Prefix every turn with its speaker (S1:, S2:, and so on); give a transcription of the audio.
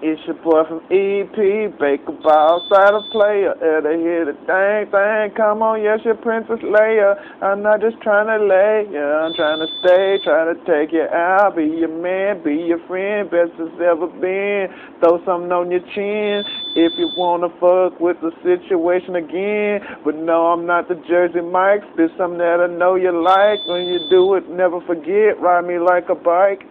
S1: It's your boy from EP, Baker Ball, side of player. And Ever hear the dang thing? Come on, yes, your Princess Leia. I'm not just trying to lay ya, I'm trying to stay, trying to take you out. Be your man, be your friend, best it's ever been. Throw something on your chin if you wanna fuck with the situation again. But no, I'm not the Jersey Mike's. There's something that I know you like. When you do it, never forget. Ride me like a bike.